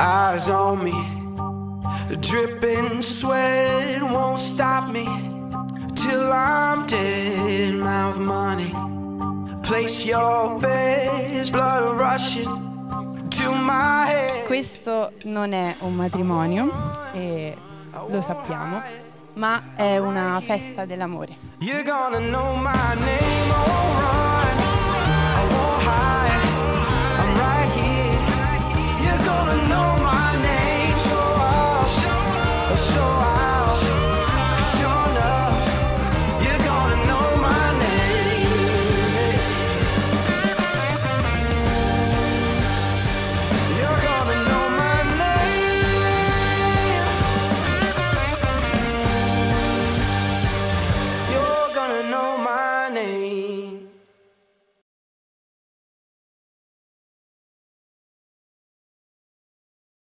Eyes on me, dripping sweat won't stop me till I'm dead. Mouth money, place your best, blood rushing to my head. Questo non è un matrimonio, e lo sappiamo, ma è una festa dell'amore. You're gonna know my name, oh